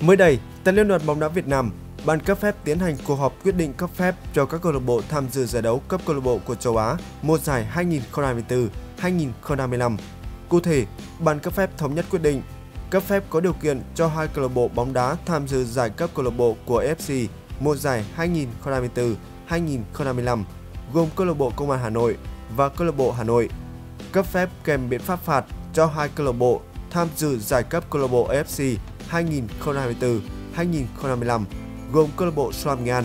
Mới đây, tại Liên đoàn bóng đá Việt Nam, ban cấp phép tiến hành cuộc họp quyết định cấp phép cho các câu lạc bộ tham dự giải đấu cấp câu lạc bộ của châu Á mùa giải 2024-2025. Cụ thể, ban cấp phép thống nhất quyết định cấp phép có điều kiện cho hai câu lạc bộ bóng đá tham dự giải cấp câu lạc bộ của FC mùa giải 2024-2025 gồm câu lạc bộ Công an Hà Nội và câu lạc bộ Hà Nội. Cấp phép kèm biện pháp phạt cho hai câu lạc bộ tham dự giải cấp câu lạc bộ FC 2024-2025 gồm câu lạc bộ Swam Nghệ An,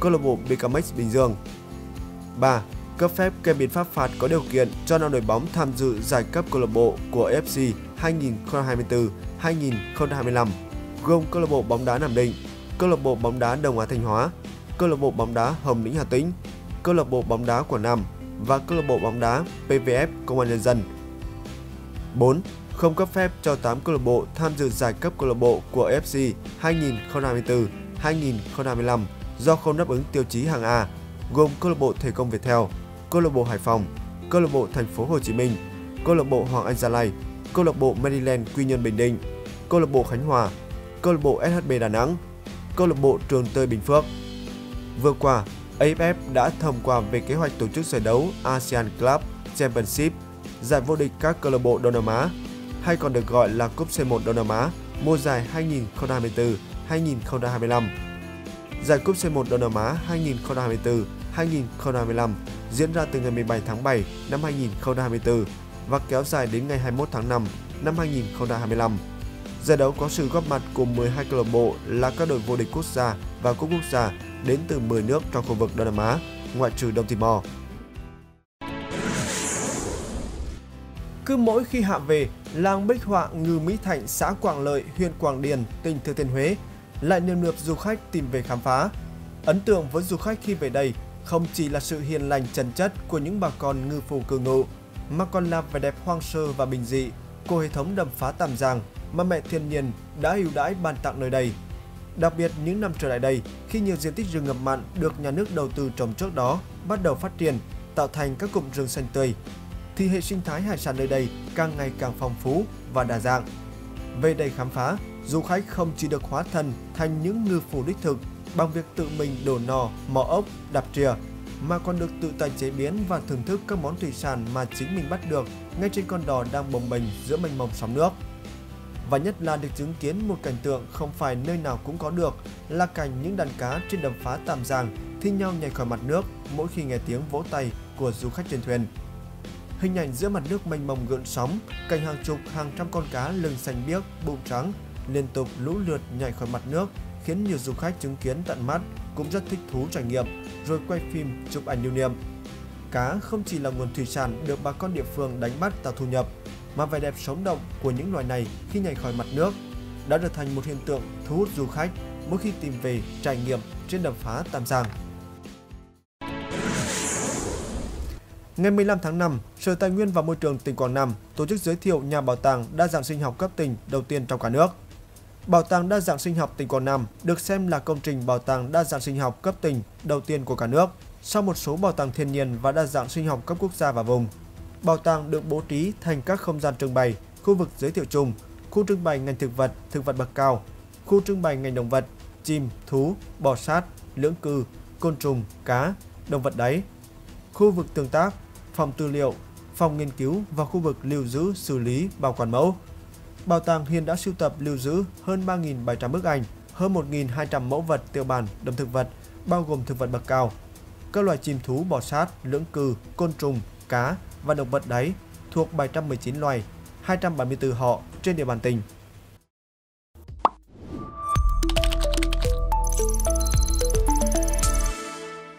câu lạc bộ BKMX Bình Dương. 3. Cấp phép kèm biện pháp phạt có điều kiện cho năm đội bóng tham dự giải cấp câu lạc bộ của AFC 2024-2025 gồm câu lạc bộ bóng đá Nam Định, câu lạc bộ bóng đá Đồng Á Thanh Hóa, câu lạc bộ bóng đá Hồng Lĩnh Hà Tĩnh, câu lạc bộ bóng đá Quảng Nam và câu lạc bộ bóng đá PVF Công an Nhân dân. 4. Không cấp phép cho 8 câu lạc bộ tham dự giải cấp câu lạc bộ của FC 2024-2025 do không đáp ứng tiêu chí hàng A, gồm câu lạc bộ Thể công Viettel, câu lạc bộ Hải Phòng, câu lạc bộ Thành phố Hồ Chí Minh, câu lạc bộ Hoàng Anh Gia Lai, câu lạc bộ Maryland Quy Nhơn Bình Định, câu lạc bộ Khánh Hòa, câu lạc bộ SHB Đà Nẵng, câu lạc bộ Trường tơi Bình Phước. Vừa qua, AFF đã thông qua về kế hoạch tổ chức giải đấu ASEAN Club Championship, giải vô địch các câu lạc bộ Đông Nam Á, hay còn được gọi là Cúp C1 Đông Nam Á mùa giải 2024-2025. Giải Cúp C1 Đông Nam Á 2024-2025 diễn ra từ ngày 17 tháng 7 năm 2024 và kéo dài đến ngày 21 tháng 5 năm 2025. Giải đấu có sự góp mặt của 12 câu lạc bộ là các đội vô địch quốc gia và cúp quốc gia đến từ 10 nước trong khu vực Đông Nam Á, ngoại trừ Đông Timor. Cứ mỗi khi hạ về, làng Bích Họa, Ngư Mỹ Thạnh, xã Quảng Lợi, huyện Quảng Điền, tỉnh Thừa Thiên Huế lại nườm nượp du khách tìm về khám phá. Ấn tượng với du khách khi về đây không chỉ là sự hiền lành trần chất của những bà con ngư phủ cư ngụ, mà còn là vẻ đẹp hoang sơ và bình dị của hệ thống đầm phá tạm Giang mà mẹ thiên nhiên đã ưu đãi ban tặng nơi đây. Đặc biệt những năm trở lại đây, khi nhiều diện tích rừng ngập mặn được nhà nước đầu tư trồng trước đó bắt đầu phát triển, tạo thành các cụm rừng xanh tươi, thì hệ sinh thái hải sản nơi đây càng ngày càng phong phú và đa dạng. Về đây khám phá, du khách không chỉ được hóa thân thành những ngư phủ đích thực bằng việc tự mình đổ nò, mò ốc, đạp trìa, mà còn được tự tay chế biến và thưởng thức các món thủy sản mà chính mình bắt được ngay trên con đò đang bồng bềnh giữa mênh mông sóng nước. Và nhất là được chứng kiến một cảnh tượng không phải nơi nào cũng có được là cảnh những đàn cá trên đầm phá tạm Giang thi nhau nhảy khỏi mặt nước mỗi khi nghe tiếng vỗ tay của du khách trên thuyền. Hình ảnh giữa mặt nước mênh mông gợn sóng, cảnh hàng chục hàng trăm con cá lưng xanh biếc, bụng trắng liên tục lũ lượt nhảy khỏi mặt nước khiến nhiều du khách chứng kiến tận mắt cũng rất thích thú trải nghiệm rồi quay phim chụp ảnh lưu niệm. Cá không chỉ là nguồn thủy sản được bà con địa phương đánh bắt tạo thu nhập, mà vẻ đẹp sống động của những loài này khi nhảy khỏi mặt nước đã trở thành một hiện tượng thu hút du khách mỗi khi tìm về trải nghiệm trên đầm phá Tam Giang. Ngày 15 tháng 5, Sở Tài nguyên và Môi trường tỉnh Quảng Nam tổ chức giới thiệu nhà bảo tàng đa dạng sinh học cấp tỉnh đầu tiên trong cả nước. Bảo tàng đa dạng sinh học tỉnh Quảng Nam được xem là công trình bảo tàng đa dạng sinh học cấp tỉnh đầu tiên của cả nước, sau một số bảo tàng thiên nhiên và đa dạng sinh học cấp quốc gia và vùng. Bảo tàng được bố trí thành các không gian trưng bày, khu vực giới thiệu chung, khu trưng bày ngành thực vật, thực vật bậc cao, khu trưng bày ngành động vật, chim, thú, bò sát, lưỡng cư, côn trùng, cá, động vật đáy, khu vực tương tác, phòng tư liệu, phòng nghiên cứu và khu vực lưu giữ, xử lý, bảo quản mẫu. Bảo tàng hiện đã sưu tập lưu giữ hơn 3.700 bức ảnh, hơn 1.200 mẫu vật tiêu bản, động thực vật, bao gồm thực vật bậc cao, các loài chim thú bò sát, lưỡng cư, côn trùng, cá và động vật đáy thuộc 719 loài, 274 họ trên địa bàn tỉnh.